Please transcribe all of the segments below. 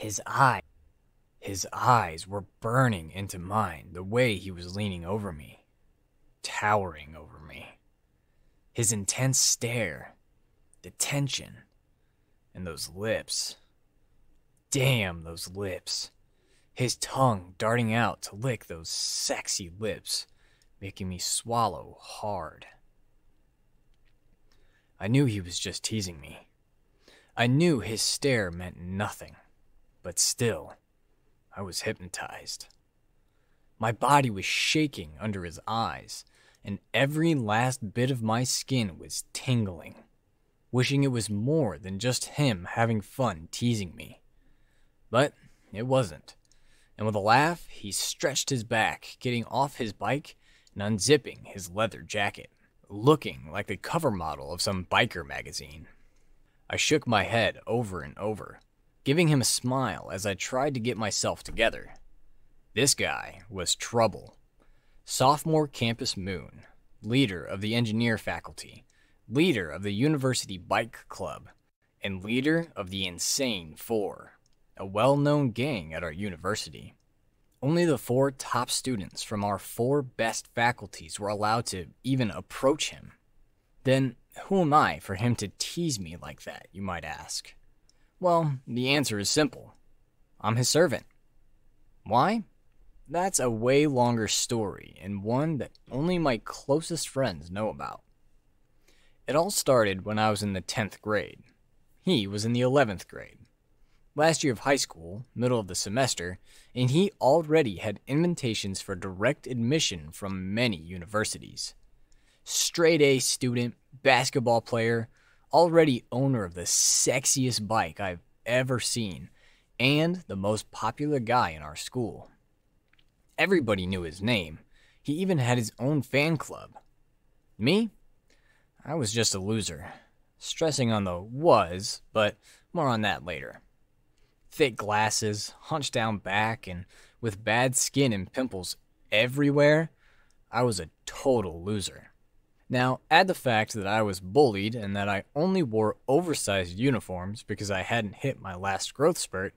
His eye, his eyes were burning into mine the way he was leaning over me, towering over me. His intense stare, the tension, and those lips. Damn those lips. His tongue darting out to lick those sexy lips, making me swallow hard. I knew he was just teasing me. I knew his stare meant nothing, but still, I was hypnotized. My body was shaking under his eyes, and every last bit of my skin was tingling, wishing it was more than just him having fun teasing me. But it wasn't, and with a laugh, he stretched his back, getting off his bike and unzipping his leather jacket looking like the cover model of some biker magazine. I shook my head over and over, giving him a smile as I tried to get myself together. This guy was trouble. Sophomore Campus Moon, leader of the engineer faculty, leader of the University Bike Club, and leader of the Insane Four, a well known gang at our university. Only the four top students from our four best faculties were allowed to even approach him. Then, who am I for him to tease me like that, you might ask? Well, the answer is simple I'm his servant. Why? That's a way longer story, and one that only my closest friends know about. It all started when I was in the 10th grade. He was in the 11th grade last year of high school, middle of the semester, and he already had invitations for direct admission from many universities. Straight A student, basketball player, already owner of the sexiest bike I've ever seen, and the most popular guy in our school. Everybody knew his name. He even had his own fan club. Me? I was just a loser. Stressing on the was, but more on that later thick glasses, hunched down back, and with bad skin and pimples everywhere, I was a total loser. Now, add the fact that I was bullied and that I only wore oversized uniforms because I hadn't hit my last growth spurt,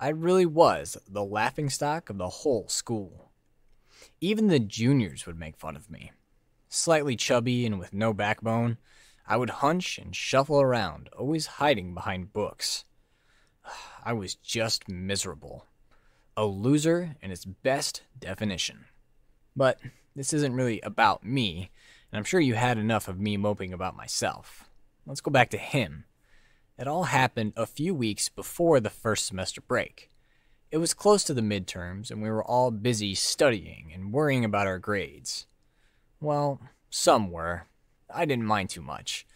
I really was the laughingstock of the whole school. Even the juniors would make fun of me. Slightly chubby and with no backbone, I would hunch and shuffle around, always hiding behind books. I was just miserable. A loser in its best definition. But this isn't really about me, and I'm sure you had enough of me moping about myself. Let's go back to him. It all happened a few weeks before the first semester break. It was close to the midterms, and we were all busy studying and worrying about our grades. Well, some were. I didn't mind too much.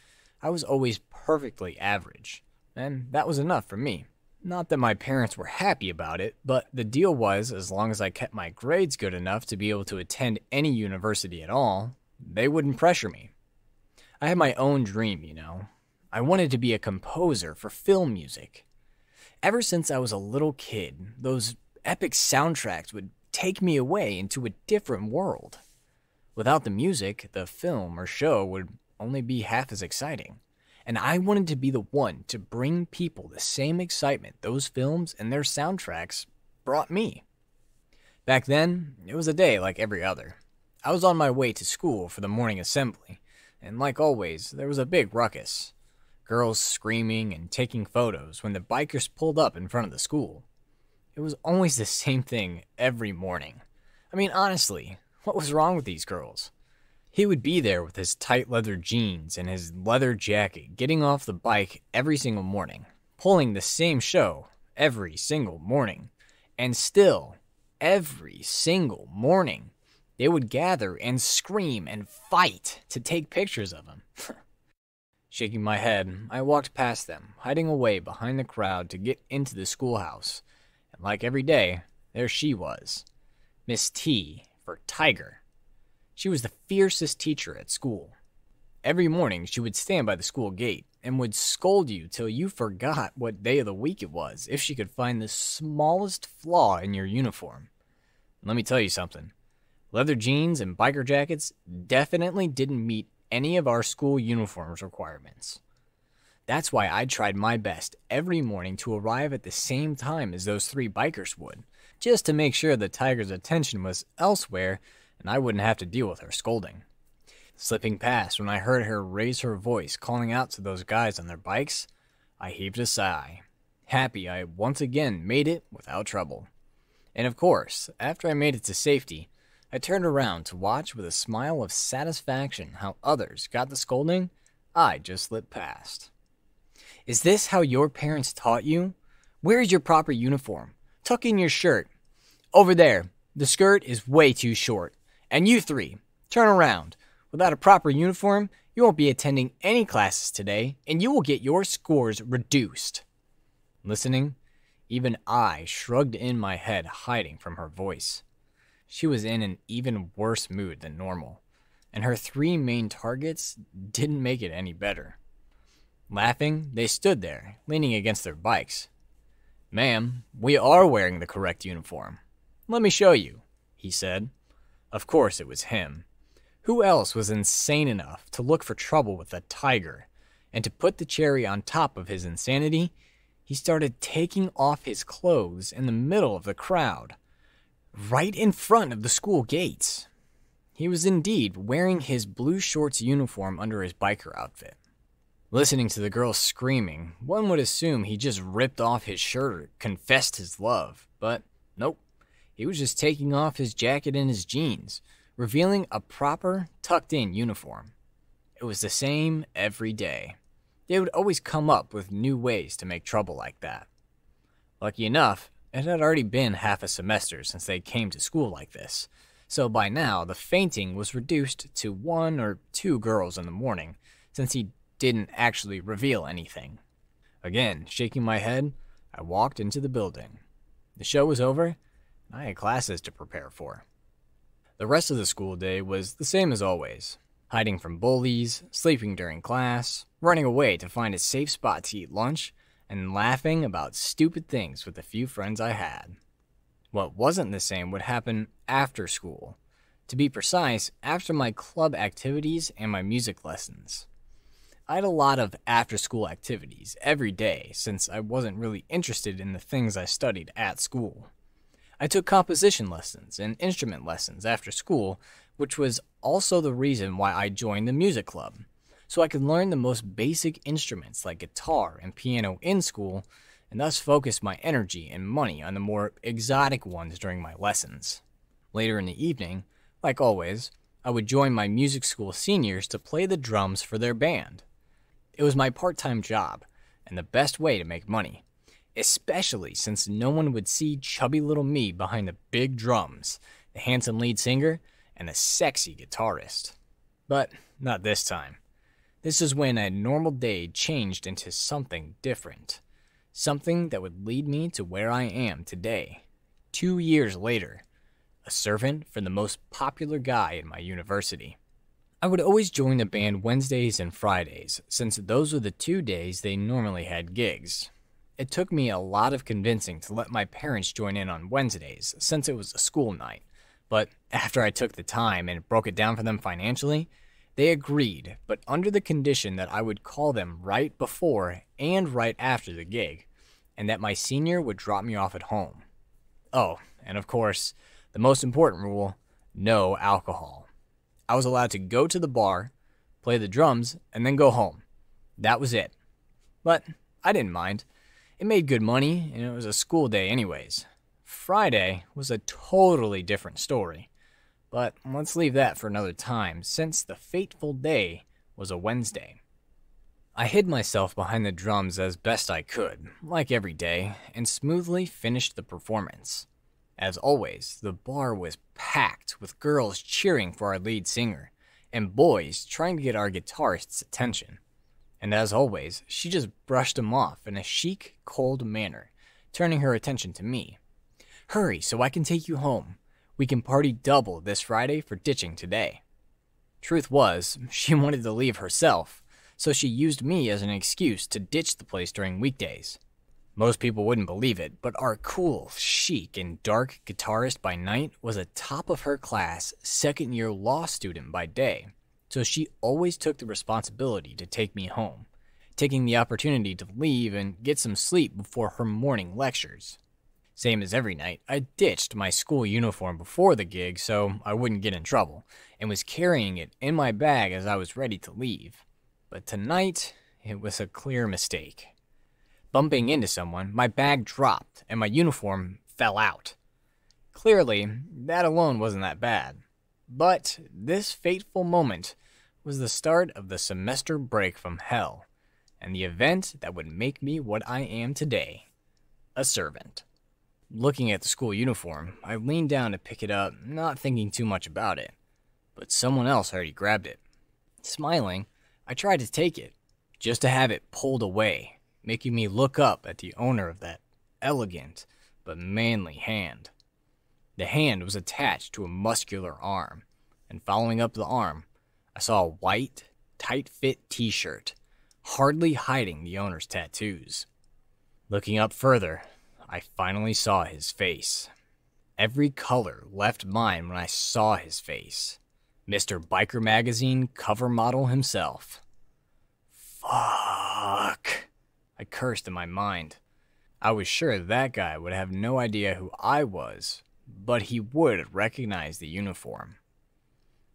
I was always perfectly average, and that was enough for me. Not that my parents were happy about it, but the deal was as long as I kept my grades good enough to be able to attend any university at all, they wouldn't pressure me. I had my own dream, you know. I wanted to be a composer for film music. Ever since I was a little kid, those epic soundtracks would take me away into a different world. Without the music, the film or show would only be half as exciting. And I wanted to be the one to bring people the same excitement those films and their soundtracks brought me. Back then, it was a day like every other. I was on my way to school for the morning assembly, and like always, there was a big ruckus. Girls screaming and taking photos when the bikers pulled up in front of the school. It was always the same thing every morning. I mean, honestly, what was wrong with these girls? He would be there with his tight leather jeans and his leather jacket, getting off the bike every single morning, pulling the same show every single morning. And still, every single morning, they would gather and scream and fight to take pictures of him. Shaking my head, I walked past them, hiding away behind the crowd to get into the schoolhouse. And like every day, there she was Miss T for Tiger. She was the fiercest teacher at school. Every morning, she would stand by the school gate and would scold you till you forgot what day of the week it was if she could find the smallest flaw in your uniform. Let me tell you something leather jeans and biker jackets definitely didn't meet any of our school uniforms requirements. That's why I tried my best every morning to arrive at the same time as those three bikers would, just to make sure the tiger's attention was elsewhere and I wouldn't have to deal with her scolding. Slipping past when I heard her raise her voice calling out to those guys on their bikes, I heaved a sigh, happy I once again made it without trouble. And of course, after I made it to safety, I turned around to watch with a smile of satisfaction how others got the scolding I just slipped past. Is this how your parents taught you? Where is your proper uniform? Tuck in your shirt. Over there. The skirt is way too short. And you three, turn around. Without a proper uniform, you won't be attending any classes today, and you will get your scores reduced. Listening, even I shrugged in my head, hiding from her voice. She was in an even worse mood than normal, and her three main targets didn't make it any better. Laughing, they stood there, leaning against their bikes. Ma'am, we are wearing the correct uniform. Let me show you, he said. Of course it was him. Who else was insane enough to look for trouble with a tiger? And to put the cherry on top of his insanity, he started taking off his clothes in the middle of the crowd, right in front of the school gates. He was indeed wearing his blue shorts uniform under his biker outfit. Listening to the girls screaming, one would assume he just ripped off his shirt or confessed his love, but nope. He was just taking off his jacket and his jeans, revealing a proper, tucked in uniform. It was the same every day. They would always come up with new ways to make trouble like that. Lucky enough, it had already been half a semester since they came to school like this, so by now the fainting was reduced to one or two girls in the morning, since he didn't actually reveal anything. Again, shaking my head, I walked into the building. The show was over, and I had classes to prepare for. The rest of the school day was the same as always hiding from bullies, sleeping during class, running away to find a safe spot to eat lunch, and laughing about stupid things with the few friends I had. What wasn't the same would happen after school. To be precise, after my club activities and my music lessons. I had a lot of after school activities every day since I wasn't really interested in the things I studied at school. I took composition lessons and instrument lessons after school, which was also the reason why I joined the music club, so I could learn the most basic instruments like guitar and piano in school, and thus focus my energy and money on the more exotic ones during my lessons. Later in the evening, like always, I would join my music school seniors to play the drums for their band. It was my part time job, and the best way to make money, especially since no one would see chubby little me behind the big drums, the handsome lead singer, and the sexy guitarist. But not this time. This is when a normal day changed into something different. Something that would lead me to where I am today. Two years later, a servant for the most popular guy in my university. I would always join the band Wednesdays and Fridays, since those were the two days they normally had gigs. It took me a lot of convincing to let my parents join in on Wednesdays, since it was a school night, but after I took the time and broke it down for them financially, they agreed, but under the condition that I would call them right before and right after the gig, and that my senior would drop me off at home. Oh, and of course, the most important rule no alcohol. I was allowed to go to the bar, play the drums, and then go home. That was it. But I didn't mind. It made good money, and it was a school day, anyways. Friday was a totally different story. But let's leave that for another time, since the fateful day was a Wednesday. I hid myself behind the drums as best I could, like every day, and smoothly finished the performance. As always, the bar was packed with girls cheering for our lead singer and boys trying to get our guitarist's attention. And as always, she just brushed them off in a chic, cold manner, turning her attention to me. Hurry so I can take you home. We can party double this Friday for ditching today. Truth was, she wanted to leave herself, so she used me as an excuse to ditch the place during weekdays. Most people wouldn't believe it, but our cool, chic, and dark guitarist by night was a top of her class second year law student by day, so she always took the responsibility to take me home. taking the opportunity to leave and get some sleep before her morning lectures. Same as every night, I ditched my school uniform before the gig so I wouldn't get in trouble, and was carrying it in my bag as I was ready to leave. But tonight, it was a clear mistake. Bumping into someone, my bag dropped and my uniform fell out. Clearly, that alone wasn't that bad. But this fateful moment was the start of the semester break from hell, and the event that would make me what I am today a servant. Looking at the school uniform, I leaned down to pick it up, not thinking too much about it. But someone else already grabbed it. Smiling, I tried to take it, just to have it pulled away, making me look up at the owner of that elegant but manly hand. The hand was attached to a muscular arm, and following up the arm, I saw a white, tight fit t shirt, hardly hiding the owner's tattoos. Looking up further, I finally saw his face. Every color left mine when I saw his face. Mr. Biker Magazine cover model himself. Fuck. I cursed in my mind. I was sure that guy would have no idea who I was, but he would recognize the uniform.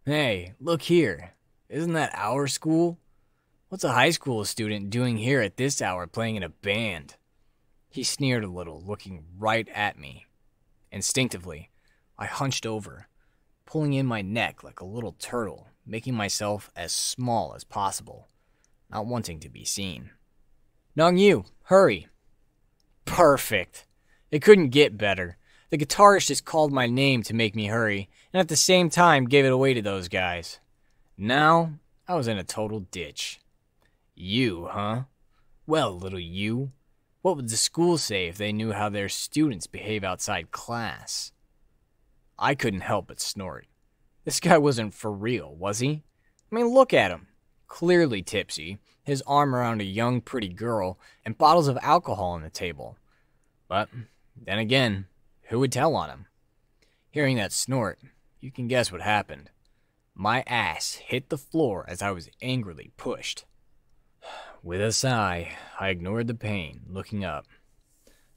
Hey, look here. Isn't that our school? What's a high school student doing here at this hour playing in a band? He sneered a little, looking right at me. Instinctively, I hunched over, pulling in my neck like a little turtle, making myself as small as possible, not wanting to be seen. Nong Yu, hurry! Perfect. It couldn't get better. The guitarist just called my name to make me hurry, and at the same time gave it away to those guys. Now, I was in a total ditch. You, huh? Well, little you, what would the school say if they knew how their students behave outside class? I couldn't help but snort. This guy wasn't for real, was he? I mean, look at him. Clearly tipsy, his arm around a young, pretty girl, and bottles of alcohol on the table. But then again, who would tell on him? Hearing that snort, you can guess what happened. My ass hit the floor as I was angrily pushed. With a sigh, I ignored the pain, looking up.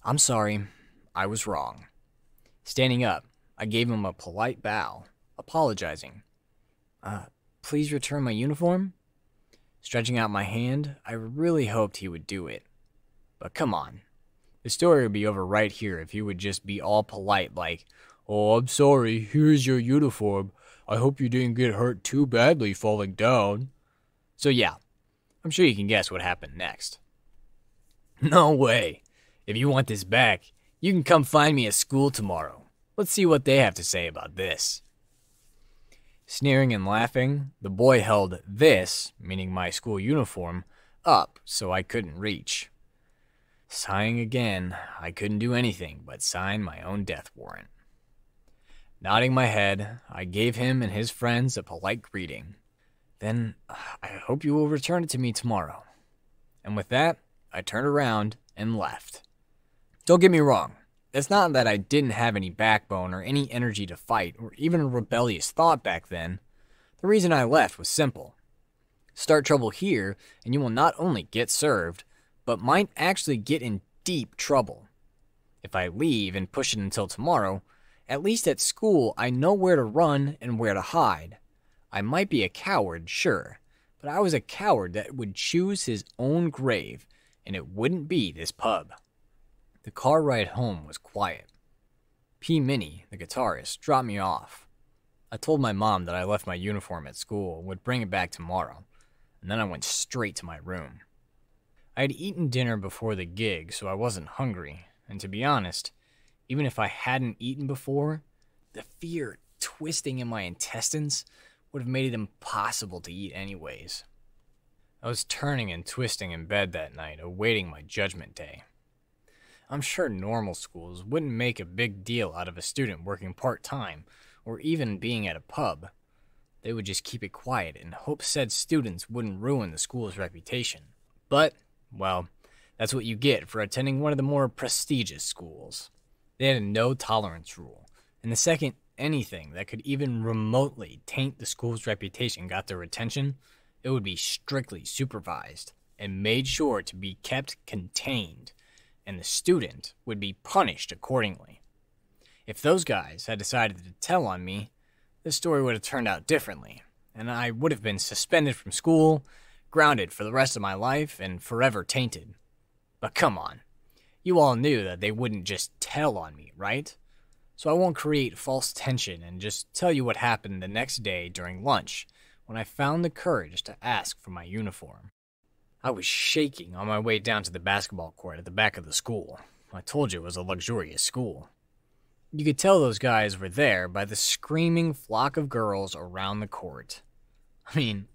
I'm sorry, I was wrong. Standing up, I gave him a polite bow, apologizing. Uh, please return my uniform? Stretching out my hand, I really hoped he would do it. But come on. The story would be over right here if he would just be all polite, like, Oh, I'm sorry, here's your uniform. I hope you didn't get hurt too badly falling down. So, yeah, I'm sure you can guess what happened next. No way. If you want this back, you can come find me at school tomorrow. Let's see what they have to say about this. Sneering and laughing, the boy held this, meaning my school uniform, up so I couldn't reach. Sighing again, I couldn't do anything but sign my own death warrant. Nodding my head, I gave him and his friends a polite greeting. Then I hope you will return it to me tomorrow. And with that, I turned around and left. Don't get me wrong, it's not that I didn't have any backbone or any energy to fight or even a rebellious thought back then. The reason I left was simple. Start trouble here, and you will not only get served, but might actually get in deep trouble. If I leave and push it until tomorrow, at least at school I know where to run and where to hide. I might be a coward, sure, but I was a coward that would choose his own grave, and it wouldn't be this pub. The car ride home was quiet. P. Minnie, the guitarist, dropped me off. I told my mom that I left my uniform at school and would bring it back tomorrow, and then I went straight to my room. I had eaten dinner before the gig, so I wasn't hungry, and to be honest, even if I hadn't eaten before, the fear twisting in my intestines would have made it impossible to eat anyways. I was turning and twisting in bed that night, awaiting my judgment day. I'm sure normal schools wouldn't make a big deal out of a student working part time or even being at a pub. They would just keep it quiet and hope said students wouldn't ruin the school's reputation. But, well, that's what you get for attending one of the more prestigious schools. They had a no tolerance rule, and the second anything that could even remotely taint the school's reputation got their attention, it would be strictly supervised. and made sure to be kept contained, and the student would be punished accordingly. If those guys had decided to tell on me, this story would have turned out differently, and I would have been suspended from school, grounded for the rest of my life, and forever tainted. But come on, you all knew that they wouldn't just tell on me, right? So I won't create false tension and just tell you what happened the next day during lunch when I found the courage to ask for my uniform. I was shaking on my way down to the basketball court at the back of the school. I told you it was a luxurious school. You could tell those guys were there by the screaming flock of girls around the court. I mean,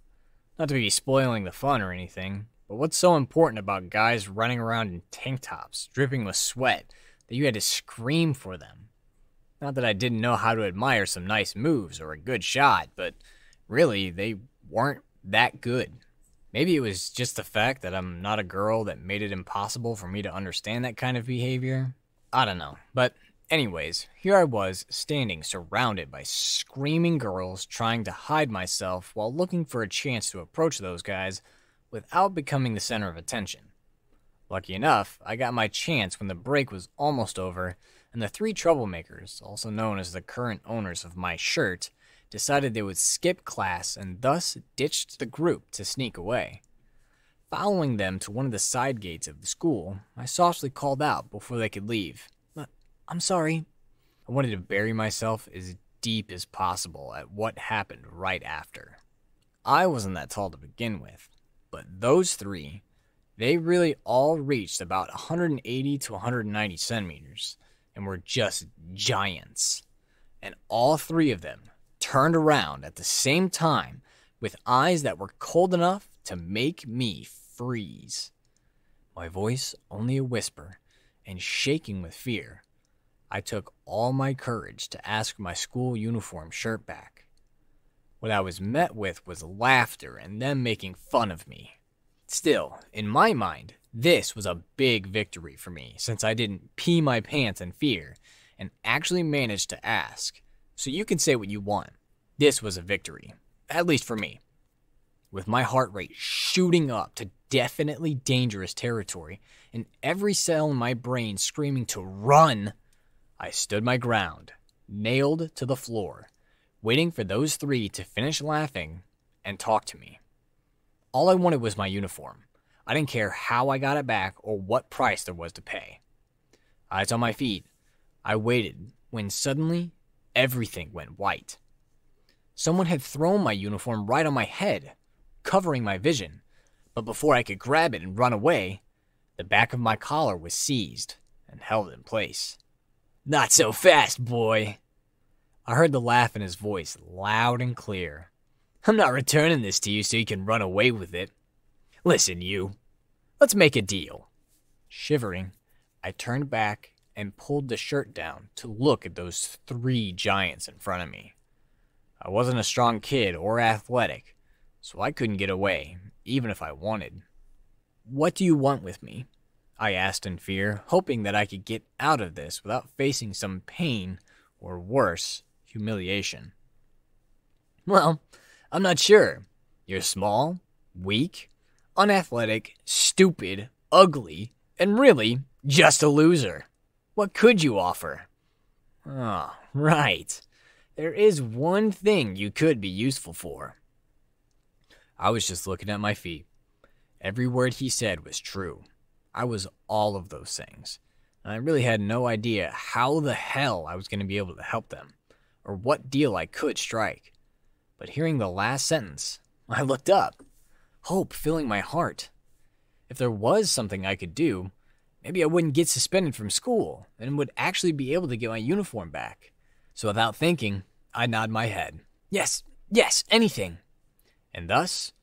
not to be spoiling the fun or anything, but what's so important about guys running around in tank tops, dripping with sweat, that you had to scream for them? Not that I didn't know how to admire some nice moves or a good shot, but really, they weren't that good. Maybe it was just the fact that I'm not a girl that made it impossible for me to understand that kind of behavior. I don't know, but Anyways, here I was, standing surrounded by screaming girls, trying to hide myself while looking for a chance to approach those guys without becoming the center of attention. Lucky enough, I got my chance when the break was almost over, and the three troublemakers, also known as the current owners of my shirt, decided they would skip class and thus ditched the group to sneak away. Following them to one of the side gates of the school, I softly called out before they could leave. I'm sorry. I wanted to bury myself as deep as possible at what happened right after. I wasn't that tall to begin with, but those three, they really all reached about 180 to 190 centimeters and were just giants. And all three of them turned around at the same time with eyes that were cold enough to make me freeze. My voice only a whisper and shaking with fear. I took all my courage to ask my school uniform shirt back. What I was met with was laughter and them making fun of me. Still, in my mind, this was a big victory for me since I didn't pee my pants in fear and actually managed to ask. So you can say what you want. This was a victory, at least for me. With my heart rate shooting up to definitely dangerous territory and every cell in my brain screaming to run I stood my ground, nailed to the floor, waiting for those three to finish laughing and talk to me. All I wanted was my uniform. I didn't care how I got it back or what price there was to pay. Eyes on my feet, I waited when suddenly everything went white. Someone had thrown my uniform right on my head, covering my vision, but before I could grab it and run away, the back of my collar was seized and held in place. Not so fast, boy. I heard the laugh in his voice, loud and clear. I'm not returning this to you so you can run away with it. Listen, you. Let's make a deal. Shivering, I turned back and pulled the shirt down to look at those three giants in front of me. I wasn't a strong kid or athletic, so I couldn't get away, even if I wanted. What do you want with me? I asked in fear, hoping that I could get out of this without facing some pain or worse, humiliation. Well, I'm not sure. You're small, weak, unathletic, stupid, ugly, and really just a loser. What could you offer? Oh, right. There is one thing you could be useful for. I was just looking at my feet. Every word he said was true. I was all of those things. And I really had no idea how the hell I was going to be able to help them, or what deal I could strike. But hearing the last sentence, I looked up, hope filling my heart. If there was something I could do, maybe I wouldn't get suspended from school and would actually be able to get my uniform back. So without thinking, I nod my head. Yes, yes, anything. And thus,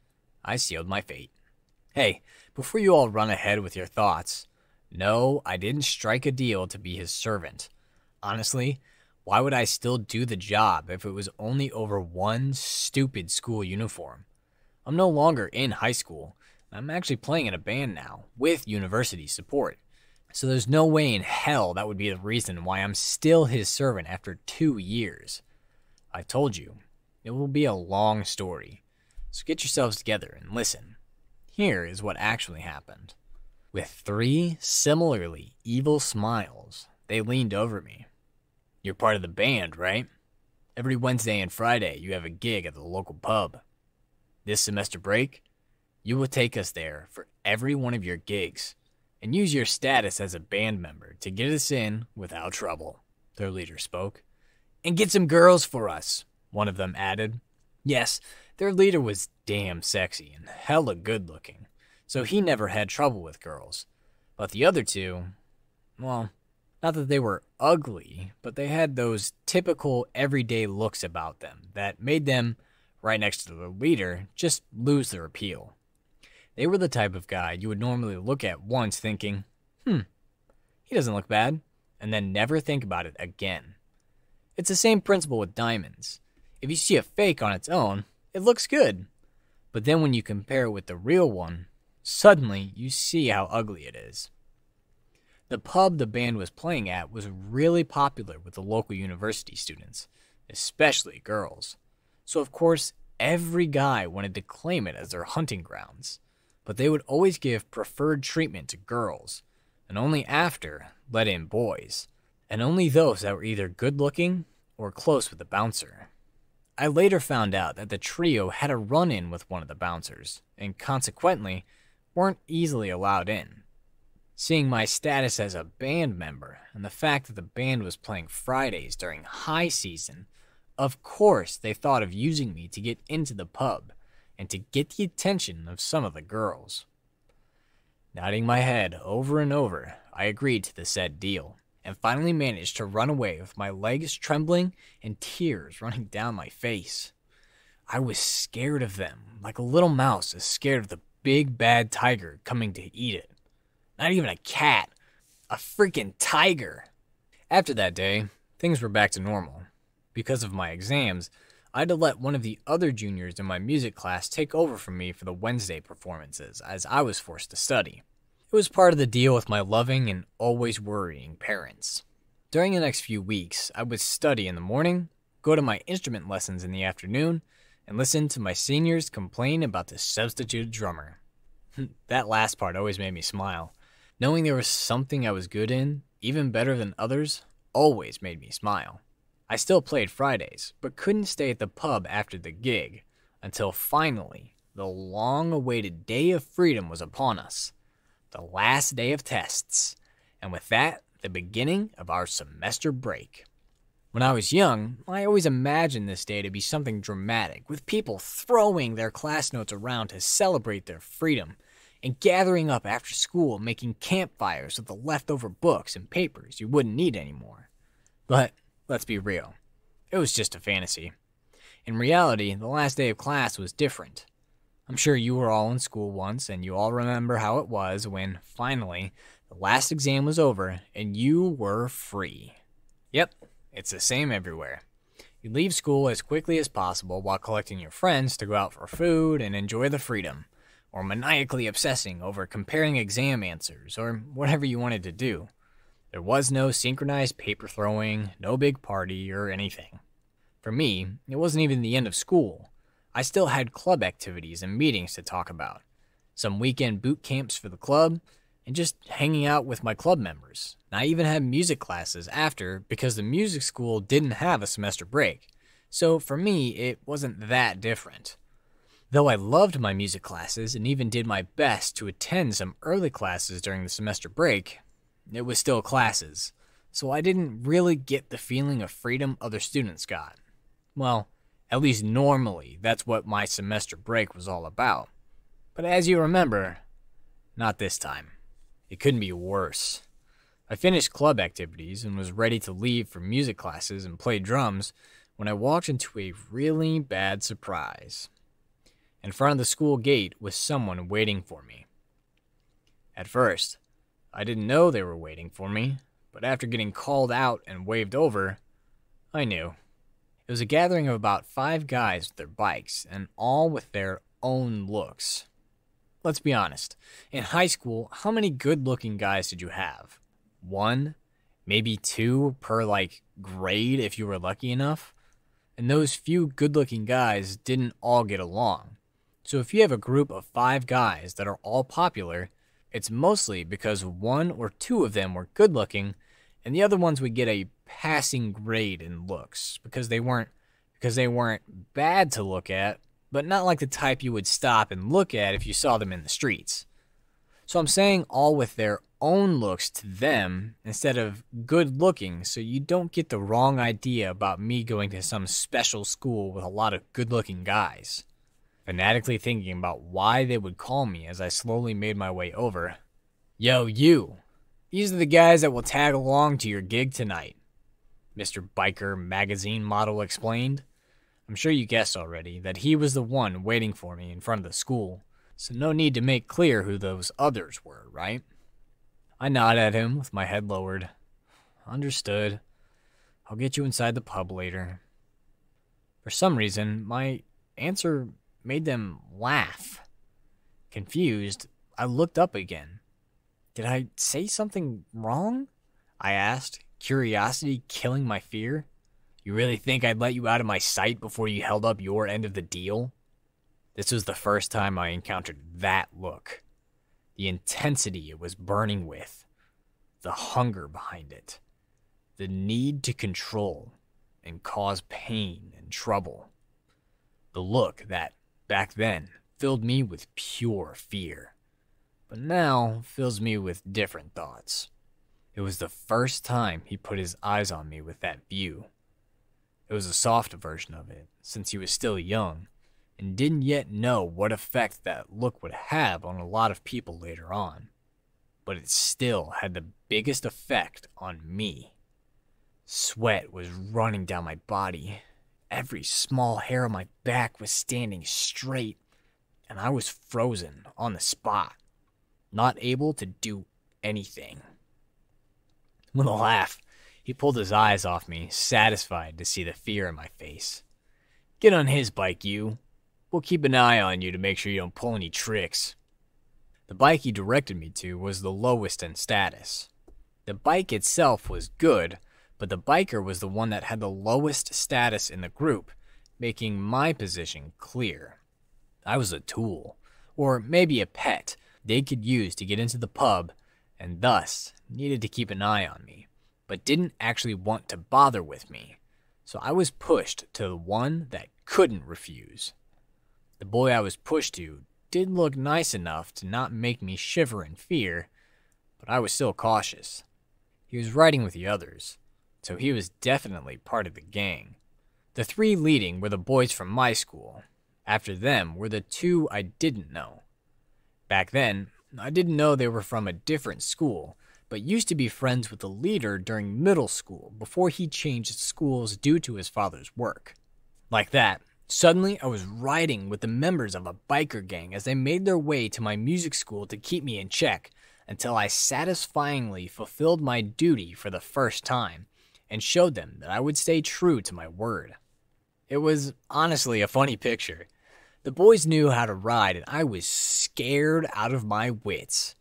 I sealed my fate. Hey, before you all run ahead with your thoughts, no, I didn't strike a deal to be his servant. Honestly, why would I still do the job if it was only over one stupid school uniform? I'm no longer in high school. I'm actually playing in a band now, with university support. So there's no way in hell that would be the reason why I'm still his servant after two years. I told you, it will be a long story. So get yourselves together and listen. here is what actually happened. With three similarly evil smiles, they leaned over me. You're part of the band, right? Every Wednesday and Friday, you have a gig at the local pub. This semester break, you will take us there for every one of your gigs and use your status as a band member to get us in without trouble, their leader spoke. And get some girls for us, one of them added. Yes, their leader was damn sexy and hella good looking, so he never had trouble with girls. But the other two, well, not that they were ugly, but they had those typical everyday looks about them that made them, right next to the leader, just lose their appeal. They were the type of guy you would normally look at once thinking, hmm, he doesn't look bad, and then never think about it again. It's the same principle with diamonds. If you see a fake on its own, it looks good. But then when you compare it with the real one, suddenly you see how ugly it is. The pub the band was playing at was really popular with the local university students, especially girls. So, of course, every guy wanted to claim it as their hunting grounds but they would always give preferred treatment to girls, and only after let in boys, and only those that were either good looking or close with the bouncer. I later found out that the trio had a run in with one of the bouncers, and consequently weren't easily allowed in. Seeing my status as a band member and the fact that the band was playing Fridays during high season, of course they thought of using me to get into the pub and to get the attention of some of the girls. Nodding my head over and over, I agreed to the said deal, and finally managed to run away with my legs trembling and tears running down my face. I was scared of them, like a little mouse is scared of the big bad tiger coming to eat it. Not even a cat, a freaking tiger. After that day, things were back to normal. Because of my exams, I had to let one of the other juniors in my music class take over from me for the Wednesday performances, as I was forced to study. It was part of the deal with my loving and always worrying parents. During the next few weeks, I would study in the morning, go to my instrument lessons in the afternoon, and listen to my seniors complain about the substitute drummer. that last part always made me smile. Knowing there was something I was good in, even better than others, always made me smile. I still played Fridays, but couldn't stay at the pub after the gig until finally the long awaited day of freedom was upon us. The last day of tests, and with that, the beginning of our semester break. When I was young, I always imagined this day to be something dramatic, with people throwing their class notes around to celebrate their freedom, and gathering up after school making campfires with the leftover books and papers you wouldn't need anymore. But Let's be real. It was just a fantasy. In reality, the last day of class was different. I'm sure you were all in school once, and you all remember how it was when, finally, the last exam was over and you were free. Yep, it's the same everywhere. You leave school as quickly as possible while collecting your friends to go out for food and enjoy the freedom, or maniacally obsessing over comparing exam answers, or whatever you wanted to do. There was no synchronized paper throwing, no big party, or anything. For me, it wasn't even the end of school. I still had club activities and meetings to talk about, some weekend boot camps for the club, and just hanging out with my club members. I even had music classes after because the music school didn't have a semester break. So for me, it wasn't that different. Though I loved my music classes and even did my best to attend some early classes during the semester break, it was still classes, so I didn't really get the feeling of freedom other students got. Well, at least normally, that's what my semester break was all about. But as you remember, not this time. It couldn't be worse. I finished club activities and was ready to leave for music classes and play drums when I walked into a really bad surprise. In front of the school gate was someone waiting for me. At first, I didn't know they were waiting for me, but after getting called out and waved over, I knew. It was a gathering of about five guys with their bikes, and all with their own looks. Let's be honest. In high school, how many good looking guys did you have? One? Maybe two per, like, grade if you were lucky enough? And those few good looking guys didn't all get along. So if you have a group of five guys that are all popular, it's mostly because one or two of them were good looking and the other ones would get a passing grade in looks because they weren't because they weren't bad to look at, but not like the type you would stop and look at if you saw them in the streets. So I'm saying all with their own looks to them instead of good looking so you don't get the wrong idea about me going to some special school with a lot of good looking guys. Fanatically thinking about why they would call me as I slowly made my way over. Yo, you! These are the guys that will tag along to your gig tonight, Mr. Biker magazine model explained. I'm sure you guessed already that he was the one waiting for me in front of the school, so no need to make clear who those others were, right? I nod at him with my head lowered. Understood. I'll get you inside the pub later. For some reason, my answer made them laugh. Confused, I looked up again. Did I say something wrong? I asked, curiosity killing my fear. You really think I'd let you out of my sight before you held up your end of the deal? This was the first time I encountered that look. The intensity it was burning with, the hunger behind it, the need to control and cause pain and trouble. The look that, back then, filled me with pure fear but now fills me with different thoughts. It was the first time he put his eyes on me with that view. It was a soft version of it, since he was still young, and didn't yet know what effect that look would have on a lot of people later on. But it still had the biggest effect on me. Sweat was running down my body. Every small hair on my back was standing straight, and I was frozen on the spot not able to do anything. With a laugh, he pulled his eyes off me, satisfied to see the fear in my face. Get on his bike, you. We'll keep an eye on you to make sure you don't pull any tricks. The bike he directed me to was the lowest in status. The bike itself was good, but the biker was the one that had the lowest status in the group, making my position clear. I was a tool, or maybe a pet, they could use to get into the pub and thus needed to keep an eye on me, but didn't actually want to bother with me. So I was pushed to the one that couldn't refuse. The boy I was pushed to did look nice enough to not make me shiver in fear, but I was still cautious. He was riding with the others, so he was definitely part of the gang. The three leading were the boys from my school. After them were the two I didn't know. Back then, I didn't know they were from a different school, but used to be friends with the leader during middle school before he changed schools due to his father's work. Like that, suddenly I was riding with the members of a biker gang as they made their way to my music school to keep me in check until I satisfyingly fulfilled my duty for the first time and showed them that I would stay true to my word. It was honestly a funny picture. The boys knew how to ride, and I was scared out of my wits.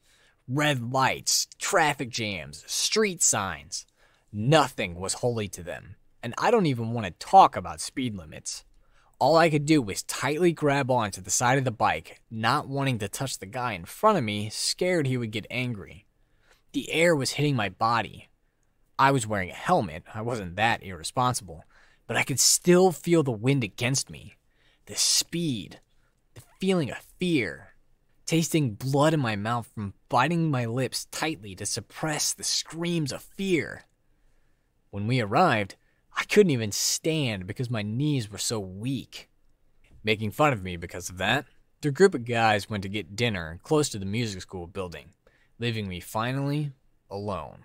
Red lights, traffic jams, street signs. Nothing was holy to them, and I don't even want to talk about speed limits. All I could do was tightly grab onto the side of the bike, not wanting to touch the guy in front of me, scared he would get angry. The air was hitting my body. I was wearing a helmet, I wasn't that irresponsible, but I could still feel the wind against me the speed, the feeling of fear, tasting blood in my mouth from biting my lips tightly to suppress the screams of fear. When we arrived, I couldn't even stand because my knees were so weak. Making fun of me because of that, the group of guys went to get dinner close to the music school building, leaving me finally alone.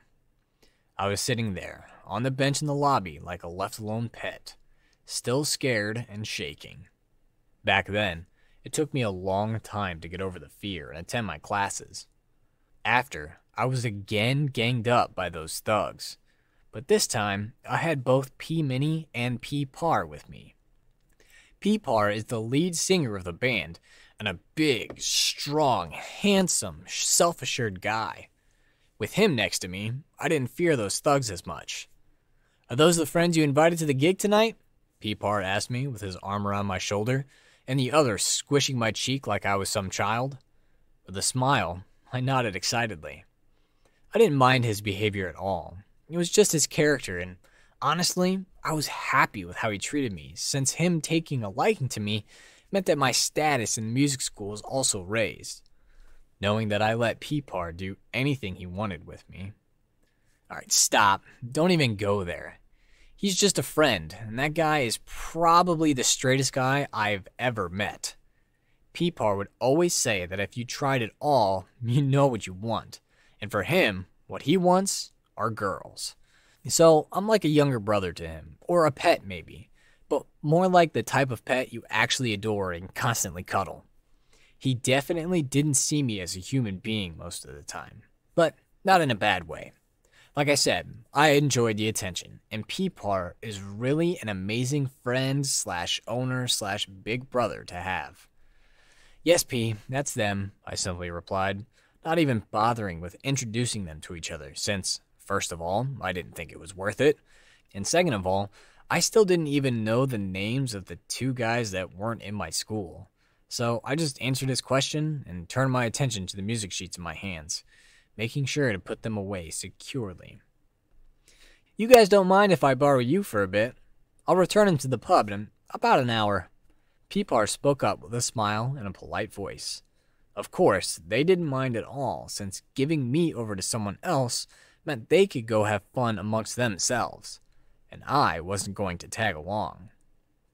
I was sitting there, on the bench in the lobby like a left alone pet, still scared and shaking. Back then, it took me a long time to get over the fear and attend my classes. After, I was again ganged up by those thugs, but this time I had both P Mini and P Par with me. P Par is the lead singer of the band and a big, strong, handsome, self assured guy. With him next to me, I didn't fear those thugs as much. Are those the friends you invited to the gig tonight? P Par asked me with his arm around my shoulder and the other squishing my cheek like I was some child. With a smile, I nodded excitedly. I didn't mind his behavior at all. It was just his character, and honestly, I was happy with how he treated me, since him taking a liking to me meant that my status in the music school was also raised, knowing that I let P Par do anything he wanted with me. Alright, stop. Don't even go there. He's just a friend, and that guy is probably the straightest guy I've ever met. P Par would always say that if you tried it all, you know what you want. And for him, what he wants are girls. So I'm like a younger brother to him, or a pet maybe, but more like the type of pet you actually adore and constantly cuddle. He definitely didn't see me as a human being most of the time, but not in a bad way. Like I said, I enjoyed the attention, and P Par is really an amazing friend slash owner slash big brother to have. Yes, P, that's them, I simply replied, not even bothering with introducing them to each other, since, first of all, I didn't think it was worth it, and second of all, I still didn't even know the names of the two guys that weren't in my school. So I just answered his question and turned my attention to the music sheets in my hands making sure to put them away securely. You guys don't mind if I borrow you for a bit? I'll return him to the pub in about an hour. P Par spoke up with a smile and a polite voice. Of course, they didn't mind at all, since giving me over to someone else meant they could go have fun amongst themselves, and I wasn't going to tag along.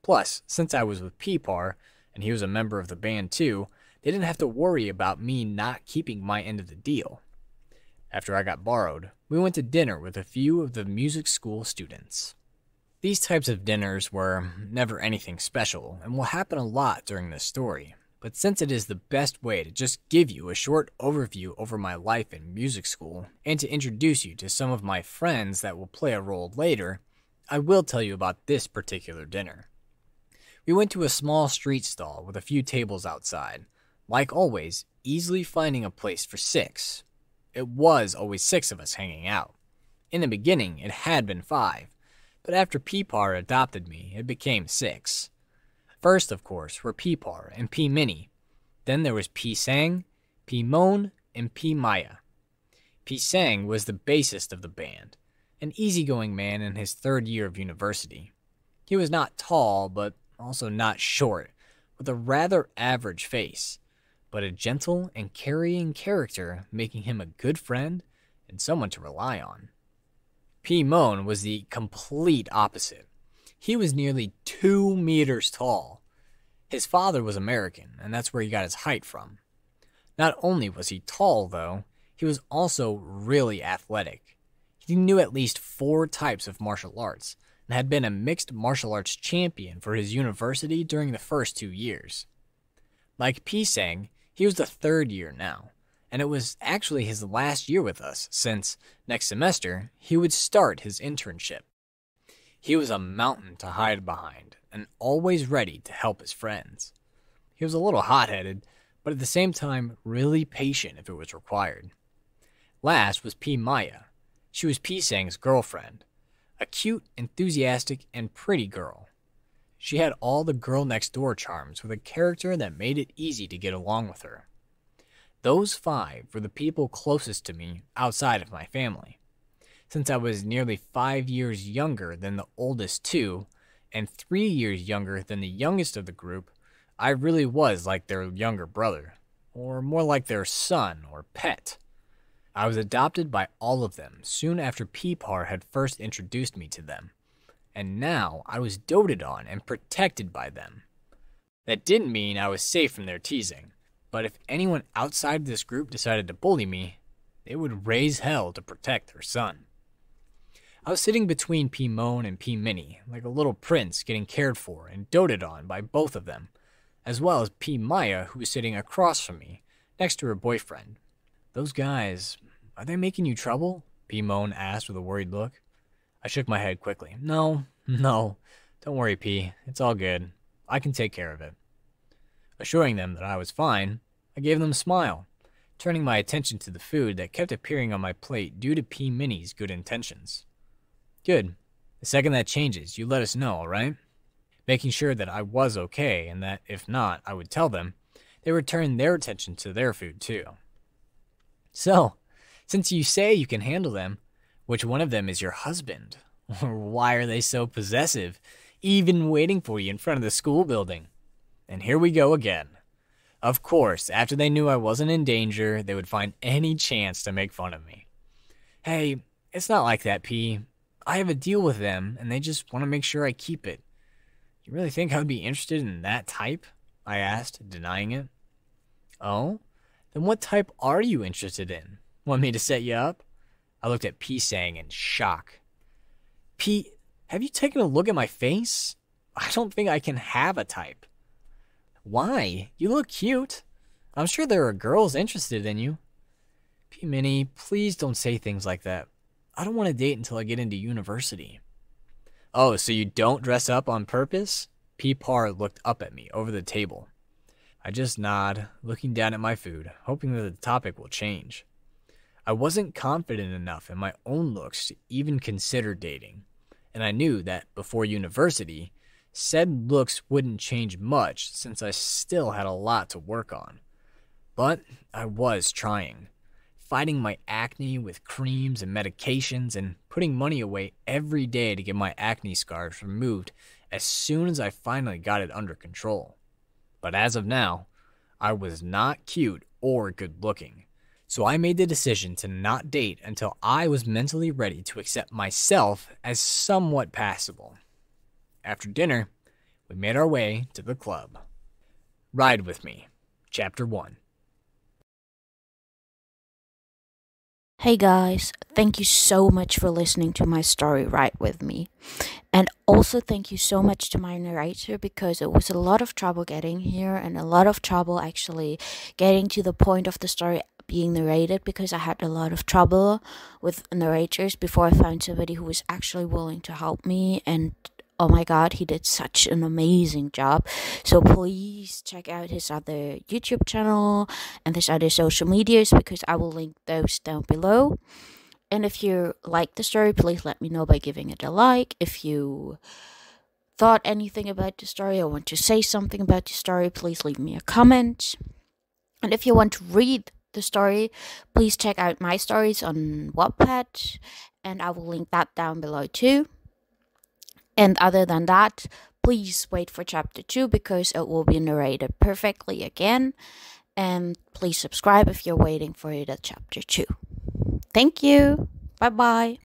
Plus, since I was with P Par, and he was a member of the band too, they didn't have to worry about me not keeping my end of the deal. After I got borrowed, we went to dinner with a few of the music school students. These types of dinners were never anything special and will happen a lot during this story, but since it is the best way to just give you a short overview over my life in music school and to introduce you to some of my friends that will play a role later, I will tell you about this particular dinner. We went to a small street stall with a few tables outside, like always, easily finding a place for six, it was always six of us hanging out. In the beginning, it had been five, but after P Par adopted me, it became six. First, of course, were P Par and P Mini. Then there was P Sang, P Moan, and P Maya. P Sang was the bassist of the band, an easygoing man in his third year of university. He was not tall, but also not short, with a rather average face but a gentle and carrying character, making him a good friend and someone to rely on. P. Moan was the complete opposite. He was nearly two meters tall. His father was American, and that's where he got his height from. Not only was he tall, though, he was also really athletic. He knew at least four types of martial arts and had been a mixed martial arts champion for his university during the first two years. Like P Sang, he was the third year now, and it was actually his last year with us, since next semester he would start his internship. He was a mountain to hide behind, and always ready to help his friends. He was a little hot headed, but at the same time really patient if it was required. Last was P. Maya. She was P. Sang's girlfriend, a cute, enthusiastic, and pretty girl. She had all the girl next door charms with a character that made it easy to get along with her. Those five were the people closest to me outside of my family. Since I was nearly five years younger than the oldest two, and three years younger than the youngest of the group, I really was like their younger brother, or more like their son or pet. I was adopted by all of them soon after P Par had first introduced me to them and now I was doted on and protected by them. That didn't mean I was safe from their teasing, but if anyone outside this group decided to bully me, they would raise hell to protect their son. I was sitting between P. Moan and P. Minnie, like a little prince getting cared for and doted on by both of them, as well as P. Maya, who was sitting across from me, next to her boyfriend. Those guys, are they making you trouble? P. Moan asked with a worried look. I shook my head quickly. No, mm-hmm. no. Don't worry, P. It's all good. I can take care of it. Assuring them that I was fine, I gave them a smile, turning my attention to the food that kept appearing on my plate due to P. Minnie's good intentions. Good. The second that changes, you let us know, all right? making sure that I was okay and that if not, I would tell them, they would turn their attention to their food too. So, since you say you can handle them, which one of them is your husband? Or why are they so possessive, even waiting for you in front of the school building? And here we go again. Of course, after they knew I wasn't in danger, they would find any chance to make fun of me. Hey, it's not like that, P. I have a deal with them, and they just want to make sure I keep it. You really think I would be interested in that type? I asked, denying it. Oh? Then what type are you interested in? Want me to set you up? I looked at P Sang in shock. P, have you taken a look at my face? I don't think I can have a type. Why? You look cute. I'm sure there are girls interested in you. P Minnie, please don't say things like that. I don't want to date until I get into university. Oh, so you don't dress up on purpose? P Par looked up at me over the table. I just nod, looking down at my food, hoping that the topic will change. I wasn't confident enough in my own looks to even consider dating, and I knew that before university, said looks wouldn't change much since I still had a lot to work on. But I was trying, fighting my acne with creams and medications and putting money away every day to get my acne scars removed as soon as I finally got it under control. But as of now, I was not cute or good looking. So I made the decision to not date until I was mentally ready to accept myself as somewhat passable. After dinner, we made our way to the club. Ride with me, Chapter 1. Hey guys, thank you so much for listening to my story Ride With Me. And also thank you so much to my narrator because it was a lot of trouble getting here and a lot of trouble actually getting to the point of the story being narrated because I had a lot of trouble with narrators before I found somebody who was actually willing to help me and oh my god, he did such an amazing job. So please check out his other YouTube channel and his other social medias because I will link those down below. And if you like the story, please let me know by giving it a like. If you thought anything about the story or want to say something about the story, please leave me a comment. And if you want to read the story, please check out my stories on Wattpad, and I will link that down below too. And other than that, please wait for chapter 2 because it will be narrated perfectly again. And please subscribe if you're waiting for the chapter 2. Thank you. Bye bye.